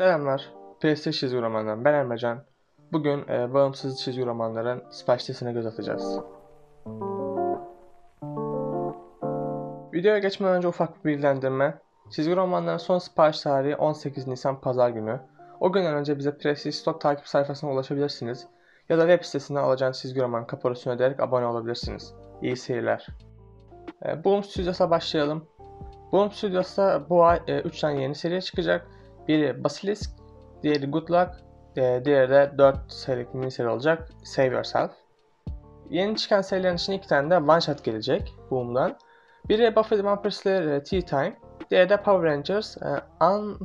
Selamlar. Prestige çizgi romandan ben Emrecan. Bugün e, bağımsız çizgi romanların sipariş göz atacağız. Videoya geçmeden önce ufak bir bilgilendirme. Çizgi romanların son sipariş tarihi 18 Nisan Pazar günü. O günden önce bize Prestige Stock takip sayfasına ulaşabilirsiniz. Ya da web sitesinden alacağınız çizgi roman kaporasını ödeyerek abone olabilirsiniz. İyi seyirler. E, Boom Studios'a başlayalım. Boom Studios'ta bu ay 3 e, tane yeni seri çıkacak. Biri Basilisk, diğeri Good Luck, e, diğeri de 4 serilik mini seri olacak Save Yourself. Yeni çıkan serilerin içinde iki tane de one shot gelecek Boom'dan. Biri Buffy the Vampire e, Tea Time, diğeri de Power Rangers e, Un...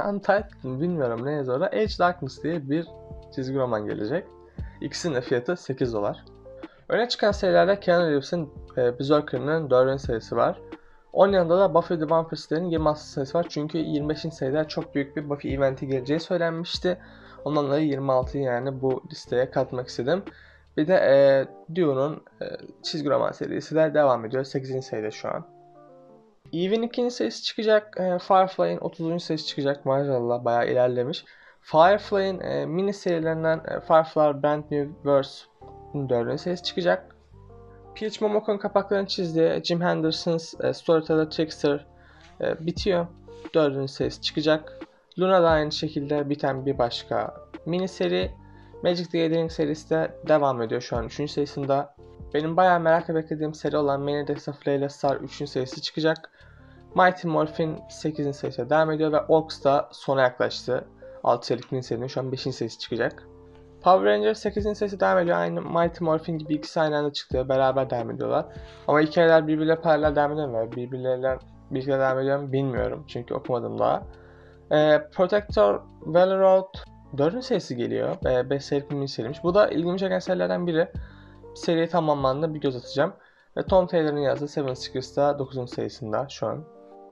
Untitled bilmiyorum ne yazıyor. Age Darkness diye bir çizgi roman gelecek. İkisinin de fiyatı 8 dolar. Öne çıkan serilerde Keanu Reeves'in e, Berserker'ın 4. serisi var. Onun yanında da Buffy the Vampire Slayer'in 26 sayısı var. Çünkü 25. sayıda çok büyük bir Buffy eventi geleceği söylenmişti. Ondan dolayı 26'yı yani bu listeye katmak istedim. Bir de e, Dune'un e, çizgi roman serisi de devam ediyor. 8. sayıda şu an. Eve'in ikinci sayısı çıkacak. E, Firefly'in 30. sayısı çıkacak. Maşallah bayağı ilerlemiş. Firefly'in e, mini serilerinden e, Firefly Brand New Verse'ın 4. sayısı çıkacak. Peach Momoko'nun kapaklarını çizdiği Jim Henderson's e, Storyteller Trickster e, bitiyor. Dördüncü serisi çıkacak. Luna da aynı şekilde biten bir başka mini seri. Magic the Gathering serisi de devam ediyor şu an 3. serisinde. Benim bayağı merakla beklediğim seri olan Many Days of Layla Star 3. serisi çıkacak. Mighty Morphin 8. serisi devam ediyor ve Orcs da sona yaklaştı. 6 serilik mini serinin şu an 5. serisi çıkacak. Power Rangers 8. serisi devam ediyor. Aynı Mighty Morphin gibi ikisi aynı anda çıktı. Beraber devam ediyorlar. Ama hikayeler birbirle paralel devam ediyor mu? Birbirleriyle birlikte devam ediyor mu bilmiyorum. Çünkü okumadım daha. Ee, Protector Valorant 4. serisi geliyor. 5 serilik mini seriymiş. Bu da ilgimi çeken serilerden biri. Seri tamamlandı. Bir göz atacağım. Ve Tom Taylor'ın yazdığı Seven Secrets'ta 9. sayısında şu an.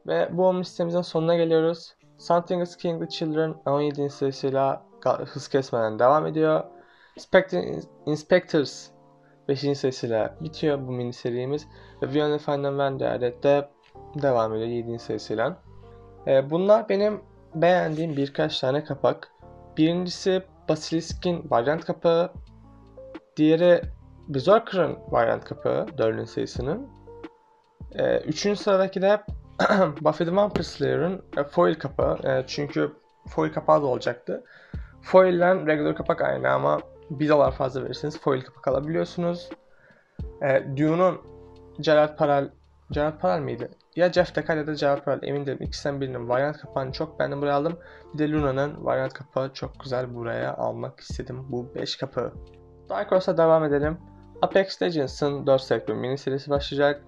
Ve bu listemizin sonuna geliyoruz. Something is Killing the Children 17. sayısıyla hız kesmeden devam ediyor. Spectre Inspectors 5. sayısıyla bitiyor bu mini serimiz. Ve the Final Vanguard'de de devam ediyor 7. sayısıyla. Ee, bunlar benim beğendiğim birkaç tane kapak. Birincisi Basilisk'in varyant kapağı. Diğeri Berserker'ın varyant kapağı 4. sayısının. Ee, üçüncü sıradaki de Buffy the Vampire Slayer'ın e, foil kapağı. E, çünkü foil kapağı da olacaktı. Foil ile regular kapak aynı ama 1 dolar fazla verirseniz foil kapak alabiliyorsunuz. E, Dune'un Gerard Paral Gerard Paral mıydı? Ya Jeff Decal ya da Gerard Paral emin değilim. İkisinden birinin variant kapağını çok beğendim buraya aldım. Bir de Luna'nın variant kapağı çok güzel buraya almak istedim. Bu 5 kapağı. Dark Horse'a devam edelim. Apex Legends'ın 4 sektör mini serisi başlayacak.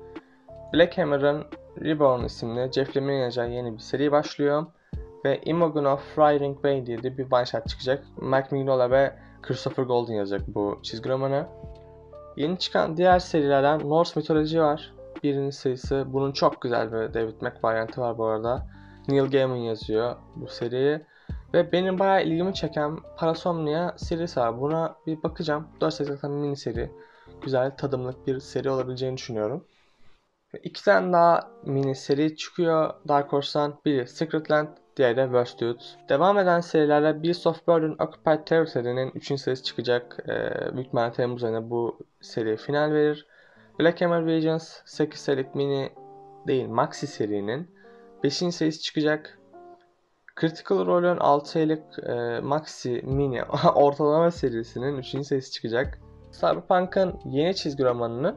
Black Hammer'ın Reborn isimli Jeff yazacağı yeni bir seri başlıyor. Ve Imogen of Friring Bay diye de bir one shot çıkacak. Mike Mignola ve Christopher Golden yazacak bu çizgi romanı. Yeni çıkan diğer serilerden Norse Mythology var. Birinci serisi. Bunun çok güzel bir David Mack varyantı var bu arada. Neil Gaiman yazıyor bu seriyi. Ve benim bayağı ilgimi çeken Parasomnia serisi var. Buna bir bakacağım. 4 serilikten mini seri. Güzel, tadımlık bir seri olabileceğini düşünüyorum. Ve iki tane daha mini seri çıkıyor Dark Horse'dan. Biri Secretland, diğeri de Worst Devam eden serilerle Beast of Burden Occupied Territory'nin 3. serisi çıkacak. Ee, büyük ihtimalle Temmuz ayında bu seri final verir. Black Hammer Visions 8 serilik mini değil maxi serinin 5. serisi çıkacak. Critical Role'un 6 sayılık e, maxi mini ortalama serisinin 3. serisi çıkacak. Cyberpunk'ın yeni çizgi romanının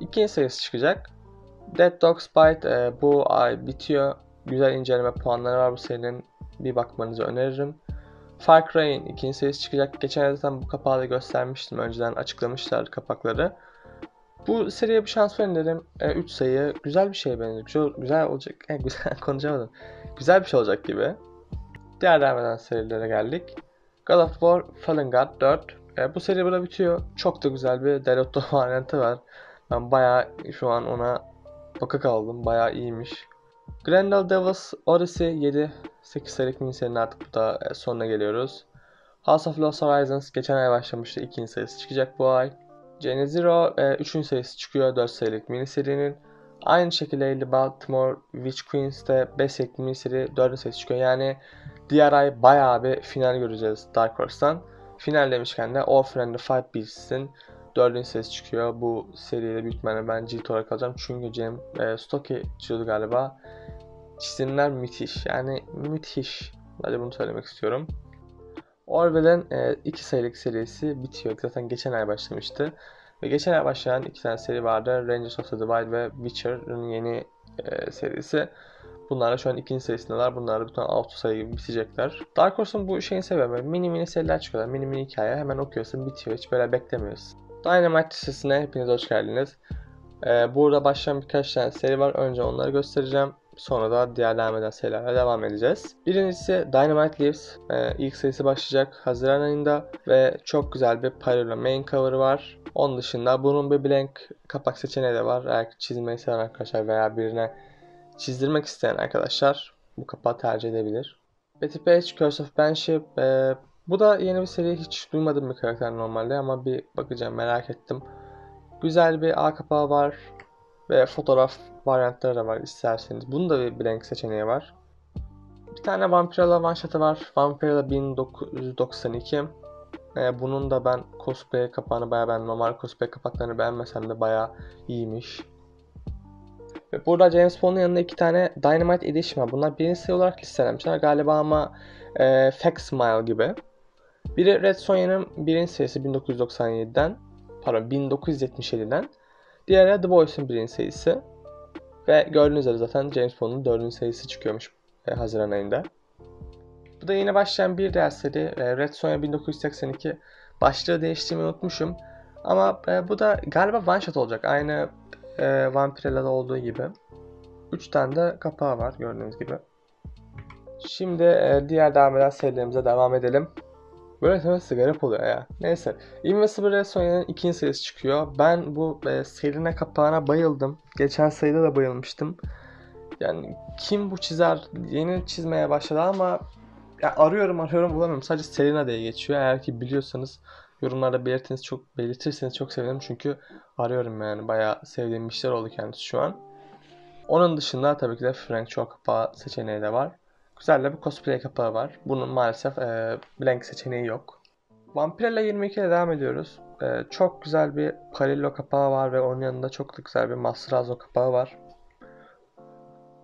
2. serisi çıkacak. Dead Dog's Bite e, bu ay bitiyor. Güzel inceleme puanları var bu serinin. Bir bakmanızı öneririm. Far Cry'in ikinci serisi çıkacak. Geçen zaten bu kapağı da göstermiştim. Önceden açıklamışlar kapakları. Bu seriye bir şans verin dedim. 3 e, sayı güzel bir şey benziyor. Güzel, güzel olacak. E, güzel konuşamadım. Güzel bir şey olacak gibi. Diğer devam eden serilere geldik. God of War Fallen God 4. E, bu seri burada bitiyor. Çok da güzel bir Delotto variantı var. Ben bayağı şu an ona baka kaldım. Bayağı iyiymiş. Grendel Devils Odyssey 7 8 serilik miniserinin artık bu da e, sonuna geliyoruz. House of Lost Horizons geçen ay başlamıştı. ikinci serisi çıkacak bu ay. Gene Zero 3. E, serisi çıkıyor 4 serilik mini serinin. Aynı şekilde Baltimore Witch Queens'te 5 sekli miniseri 4. sayısı çıkıyor. Yani diğer ay bayağı bir final göreceğiz Dark Horse'tan. Final demişken de and the Five Beasts'in 4. serisi çıkıyor. Bu seride büyük ihtimalle ben cilt olarak alacağım. Çünkü Cem e, Stocky çiziyordu galiba. Çizimler müthiş. Yani müthiş. Hadi bunu söylemek istiyorum. Orwell'in 2 e, sayılık serisi bitiyor. Zaten geçen ay başlamıştı. Ve geçen ay başlayan iki tane seri vardı. Rangers of the Wild ve Witcher'ın yeni e, serisi. Bunlar da şu an ikinci serisindeler. Bunlar da bütün auto sayı gibi bitecekler. Dark Horse'un bu şeyini seviyorum. Mini mini seriler çıkıyorlar. Mini mini hikaye. Hemen okuyorsun bitiyor. Hiç böyle beklemiyorsun. Dynamite dizisine hepiniz hoş geldiniz. Ee, burada başlayan birkaç tane seri var. Önce onları göstereceğim. Sonra da diğer devam serilerle devam edeceğiz. Birincisi Dynamite Leaves. Ee, ilk serisi başlayacak Haziran ayında ve çok güzel bir Parallel main cover var. Onun dışında bunun bir blank kapak seçeneği de var. Eğer çizmeyi seven arkadaşlar veya birine çizdirmek isteyen arkadaşlar bu kapağı tercih edebilir. Betty Page, Curse of Banship. Ee, bu da yeni bir seri hiç duymadığım bir karakter normalde ama bir bakacağım merak ettim. Güzel bir A kapağı var ve fotoğraf varyantları da var isterseniz. Bunun da bir blank seçeneği var. Bir tane Vampirella one shot'ı var. Vampirella 1992. Ee, bunun da ben cosplay kapağını bayağı ben normal cosplay kapaklarını beğenmesem de bayağı iyiymiş. Ve burada James Bond'un yanında iki tane Dynamite Edition var. Bunlar birinci olarak listelenmişler galiba ama e, Fax Smile gibi. Biri Red Sonja'nın birinci serisi 1997'den, pardon 1977'den. Diğeri The Boys'un birinci serisi. Ve gördüğünüz üzere zaten James Bond'un dördüncü serisi çıkıyormuş e, Haziran ayında. Bu da yine başlayan bir diğer seri e, Red Sonja 1982. Başlığı değiştirmeyi unutmuşum. Ama e, bu da galiba one shot olacak. Aynı e, Vampirella'da olduğu gibi. 3 tane de kapağı var gördüğünüz gibi. Şimdi diğer devam eden serilerimize devam edelim. Böyle söylemesi garip oluyor ya. Neyse. Invincible Red Sonja'nın ikinci serisi çıkıyor. Ben bu e, serine kapağına bayıldım. Geçen sayıda da bayılmıştım. Yani kim bu çizer yeni çizmeye başladı ama ya arıyorum arıyorum bulamıyorum. Sadece Selena diye geçiyor. Eğer ki biliyorsanız yorumlarda belirtiniz çok belirtirseniz çok sevinirim. Çünkü arıyorum yani. Bayağı sevdiğim işler oldu kendisi şu an. Onun dışında tabii ki de Frank Cho kapağı seçeneği de var. Güzel de bir cosplay kapağı var. Bunun maalesef e, blank seçeneği yok. Vampirella 22 ile devam ediyoruz. E, çok güzel bir Parillo kapağı var ve onun yanında çok da güzel bir Mastrazo kapağı var.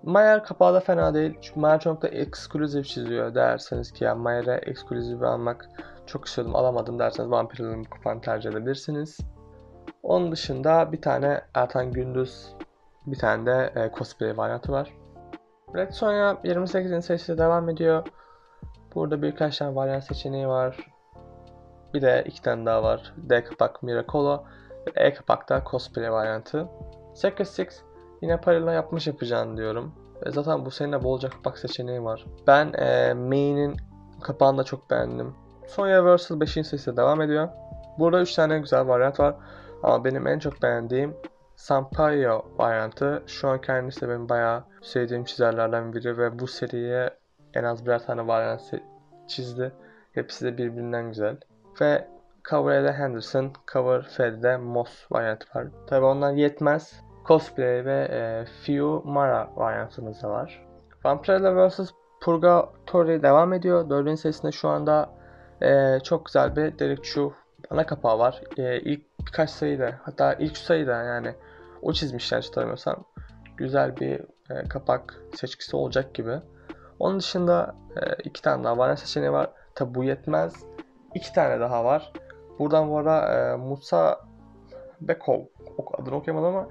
Mayer kapağı da fena değil. Çünkü Mayer çok da eksklusif çiziyor derseniz ki ya Mayer'e eksklusif almak çok istiyordum alamadım derseniz Vampirella'nın kapağını tercih edebilirsiniz. Onun dışında bir tane Ertan Gündüz, bir tane de e, cosplay varyantı var. Red Sonja 28. sayısıyla devam ediyor. Burada birkaç tane varyant seçeneği var. Bir de iki tane daha var. D kapak Miracolo ve E kapakta cosplay varyantı. Secret Six yine parayla yapmış yapacağını diyorum. Ve zaten bu sene bolca kapak seçeneği var. Ben e, main'in kapağını da çok beğendim. Sonya Versal 5. sayısı devam ediyor. Burada 3 tane güzel varyant var. Ama benim en çok beğendiğim Sampaio varyantı şu an kendisi benim bayağı sevdiğim çizerlerden biri ve bu seriye en az birer tane varyant çizdi. Hepsi de birbirinden güzel. Ve Cover Henderson, Cover Fed'de Moss varyantı var. Tabi onlar yetmez. Cosplay ve e, Fiu Mara varyantımız da var. Vampirella vs. Purgatory devam ediyor. Dördüncü serisinde şu anda e, çok güzel bir Derek Chu ana kapağı var. E, ilk birkaç sayıda hatta ilk sayıda yani o çizmişler hatırlamıyorsam. Güzel bir e, kapak seçkisi olacak gibi. Onun dışında e, iki tane daha var seçeneği var. Tabi bu yetmez. İki tane daha var. Buradan bu arada e, Musa Bekov adını okuyamadım ama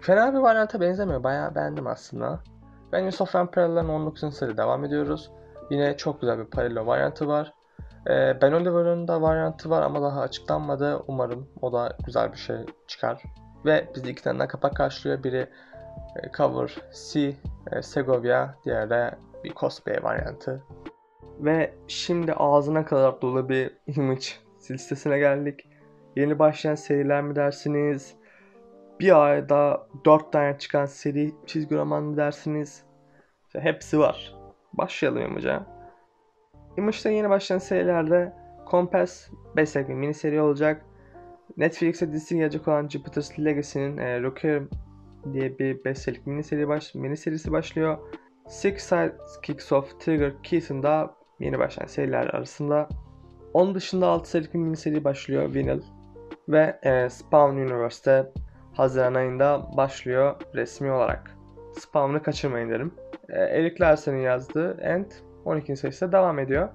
fena bir varyanta benzemiyor. Bayağı beğendim aslında. Ben Yusuf Emperor'ların 19. seri devam ediyoruz. Yine çok güzel bir paralel varyantı var. Ee, ben Oliver'ın da varyantı var ama daha açıklanmadı. Umarım o da güzel bir şey çıkar. Ve bizi iki tane kapak karşılıyor. Biri e, Cover C e, Segovia, diğeri de bir cosplay varyantı. Ve şimdi ağzına kadar dolu bir image listesine geldik. Yeni başlayan seriler mi dersiniz? Bir ayda 4 tane çıkan seri çizgi roman mı dersiniz? İşte hepsi var. Başlayalım image'a. Image'da yeni başlayan serilerde Compass 5 mini seri olacak. Netflix'e dizisi gelecek olan Jupiter's Legacy'nin e, Requiem diye bir 5 serilik mini, seri baş, mini serisi başlıyor. Six Sidekicks of Trigger Keaton da yeni başlayan seriler arasında. Onun dışında 6 serilik bir mini seri başlıyor Vinyl. Ve e, Spawn Universe'de Haziran ayında başlıyor resmi olarak. Spawn'ı kaçırmayın derim. E, Eric Larsen'in yazdığı End 12. sayısında devam ediyor.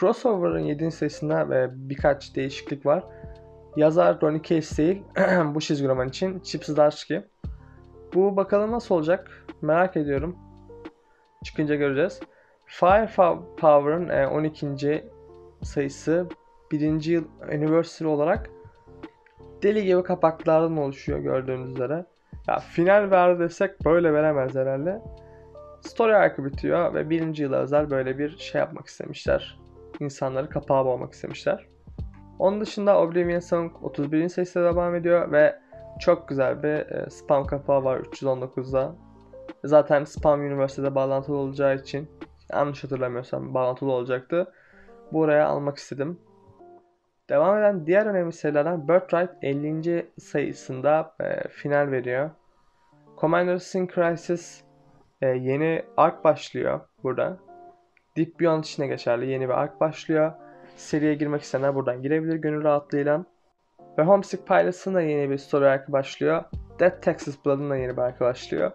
Crossover'ın 7. sayısında e, birkaç değişiklik var. Yazar Ronnie Case değil bu çizgi roman için Chip Zdarsky. Bu bakalım nasıl olacak merak ediyorum. Çıkınca göreceğiz. Firepower'ın 12. sayısı 1. yıl anniversary olarak deli gibi kapaklardan oluşuyor gördüğünüz üzere. Ya final ver desek böyle veremez herhalde. Story arc'ı bitiyor ve birinci yıla özel böyle bir şey yapmak istemişler. İnsanları kapağa boğmak istemişler. Onun dışında Oblivion Song 31. sayısıyla devam ediyor ve çok güzel bir e, spam kapağı var 319'da. Zaten spam üniversitede bağlantılı olacağı için yanlış hatırlamıyorsam bağlantılı olacaktı. Buraya almak istedim. Devam eden diğer önemli serilerden Birthright 50. sayısında e, final veriyor. Commander Sin Crisis e, yeni ark başlıyor burada. Deep Beyond içine geçerli yeni bir ark başlıyor. Seriye girmek isteyenler buradan girebilir gönül rahatlığıyla. Ve Homesick Pilots'ın da yeni bir story arcı başlıyor. Dead Texas Blood'ın da yeni bir arcı başlıyor.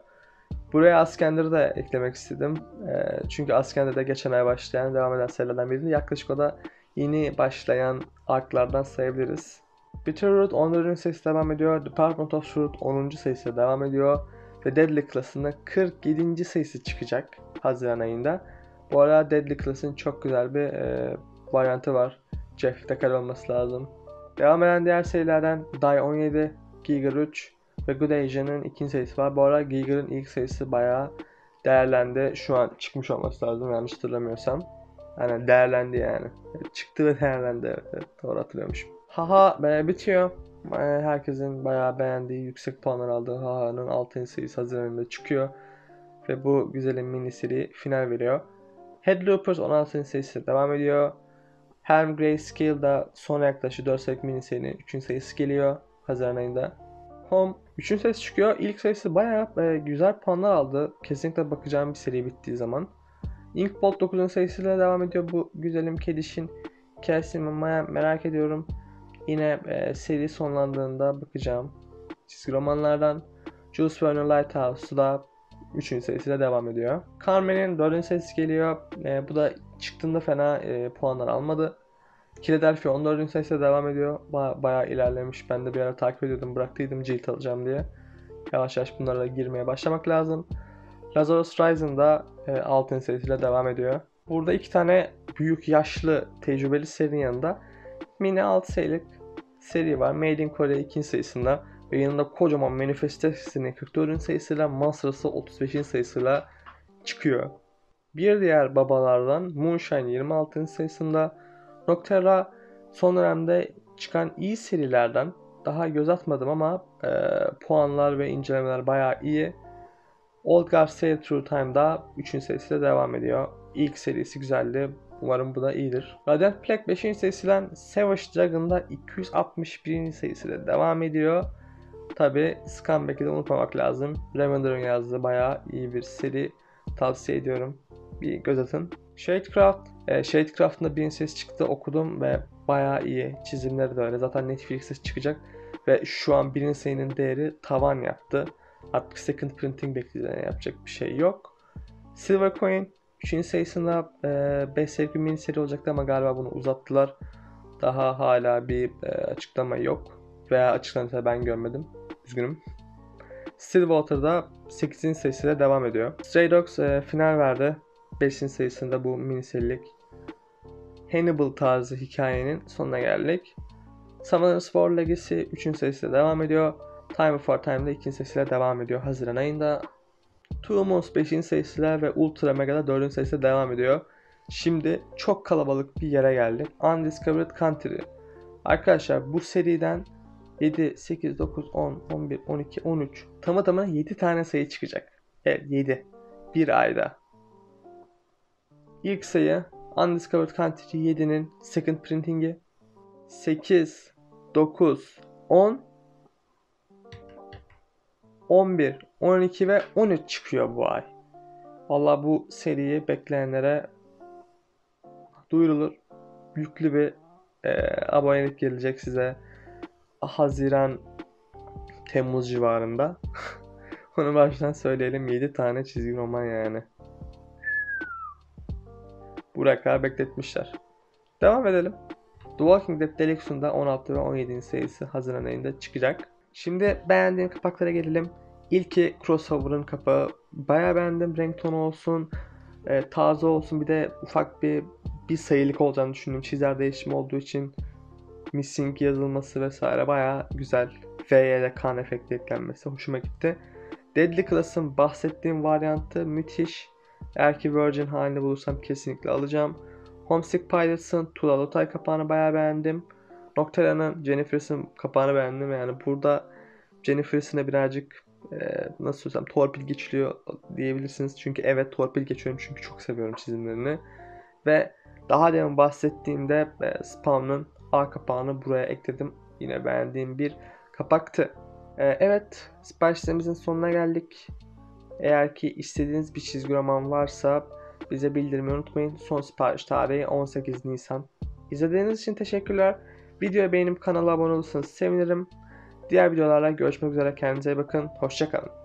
Buraya Askender'ı da eklemek istedim. E, çünkü Askender'de geçen ay başlayan, devam eden serilerden biriydi. Yaklaşık o da yeni başlayan arklardan sayabiliriz. Bitterroot 14. sayısı devam ediyor. Department of Truth 10. sayısı devam ediyor. Ve Deadly Class'ın 47. sayısı çıkacak Haziran ayında. Bu arada Deadly Class'ın çok güzel bir e, varyantı var. Jeff Decker olması lazım. Devam eden diğer serilerden Die 17, Giger 3 ve Good Asian'ın ikinci sayısı var. Bu arada Giger'ın ilk sayısı bayağı değerlendi. Şu an çıkmış olması lazım yanlış hatırlamıyorsam. Yani değerlendi yani. Çıktı ve değerlendi evet, evet doğru hatırlıyormuşum. Haha be, bitiyor. E, herkesin bayağı beğendiği, yüksek puanlar aldığı Haha'nın 6. serisi Haziran'da çıkıyor. Ve bu güzelin mini seri final veriyor. Headloopers 16. serisi devam ediyor. Helm Grayscale'da sona yaklaşık 4 sayılık mini serinin 3. sayısı geliyor Haziran ayında. Home 3. sayısı çıkıyor. İlk sayısı bayağı e, güzel puanlar aldı. Kesinlikle bakacağım bir seri bittiği zaman. Inkbolt 9. sayısıyla devam ediyor bu güzelim kedişin hikayesini merak ediyorum. Yine e, seri sonlandığında bakacağım. Çizgi romanlardan Jules Verne Lighthouse'da 3. sayısıyla devam ediyor. Carmen'in 4. sayısı geliyor. E, bu da çıktığında fena e, puanlar almadı. Philadelphia 14. sayısıyla devam ediyor. Ba- bayağı ilerlemiş. Ben de bir ara takip ediyordum. Bıraktıydım cilt alacağım diye. Yavaş yavaş bunlara girmeye başlamak lazım. Lazarus Rising da e, 6. serisiyle devam ediyor. Burada iki tane büyük yaşlı tecrübeli serinin yanında mini 6 sayılık seri var. Made in Korea 2. sayısında ve yanında kocaman manifestesinin 44. sayısıyla Monsters'ı 35. sayısıyla çıkıyor. Bir diğer babalardan Moonshine 26. sayısında Noctera son dönemde çıkan iyi serilerden daha göz atmadım ama e, puanlar ve incelemeler bayağı iyi. Old Guard Sail Through Time'da 3. serisiyle devam ediyor. İlk serisi güzeldi. Umarım bu da iyidir. Radiant Plague 5. serisinden Savage Dragon'da 261. serisiyle devam ediyor. Tabi Scumbag'i de unutmamak lazım. Remender'ın yazdığı bayağı iyi bir seri. Tavsiye ediyorum. Bir göz atın. Shadecraft. E, Shadecraft'ın da bir ses çıktı okudum ve bayağı iyi. Çizimleri de öyle. Zaten Netflix'e çıkacak. Ve şu an birinci sayının değeri tavan yaptı. Artık second printing beklediğine yapacak bir şey yok. Silver Coin 3. sayısında 5 e, bir mini seri olacaktı ama galiba bunu uzattılar. Daha hala bir e, açıklama yok. Veya açıklanırsa ben görmedim. Üzgünüm. Stillwater'da 8. sayısıyla devam ediyor. Stray Dogs e, final verdi. 5. sayısında bu mini serilik Hannibal tarzı hikayenin sonuna geldik. Summoners War Legacy 3. sayısıyla devam ediyor. Time for Time'da 2. sayısıyla devam ediyor Haziran ayında. Two Moons 5. sayısıyla ve Ultra Mega'da 4. sayısıyla devam ediyor. Şimdi çok kalabalık bir yere geldik. Undiscovered Country. Arkadaşlar bu seriden 7, 8, 9, 10, 11, 12, 13 tamı tamına 7 tane sayı çıkacak. Evet 7. Bir ayda. İlk sayı Undiscovered Country 7'nin second printing'i 8, 9, 10 11, 12 ve 13 çıkıyor bu ay. Valla bu seriyi bekleyenlere duyurulur. Yüklü bir e, abonelik gelecek size. Haziran Temmuz civarında. Onu baştan söyleyelim 7 tane çizgi roman yani. Bu kadar bekletmişler. Devam edelim. The Walking Dead Deluxe'unda 16 ve 17. serisi Haziran ayında çıkacak. Şimdi beğendiğim kapaklara gelelim. İlki Crossover'ın kapağı. Bayağı beğendim. Renk tonu olsun, e, taze olsun. Bir de ufak bir bir sayılık olacağını düşündüm. Çizer değişimi olduğu için missing yazılması vesaire bayağı güzel. V'ye de kan efekti eklenmesi hoşuma gitti. Deadly Class'ın bahsettiğim varyantı müthiş. Eğer ki Virgin halinde bulursam kesinlikle alacağım. Homesick Pilots'ın Tula Lotay kapağını bayağı beğendim. Noctera'nın Jennifer's'ın kapağını beğendim. Yani burada Jennifer's'ine birazcık e, nasıl söylesem torpil geçiliyor diyebilirsiniz. Çünkü evet torpil geçiyorum çünkü çok seviyorum çizimlerini. Ve daha demin bahsettiğimde e, Spawn'ın A kapağını buraya ekledim. Yine beğendiğim bir kapaktı. E, evet sipariş sitemizin sonuna geldik. Eğer ki istediğiniz bir çizgi roman varsa bize bildirmeyi unutmayın. Son sipariş tarihi 18 Nisan. İzlediğiniz için teşekkürler. Videoyu beğenip kanala abone olursanız sevinirim. Diğer videolarla görüşmek üzere. Kendinize iyi bakın. Hoşçakalın.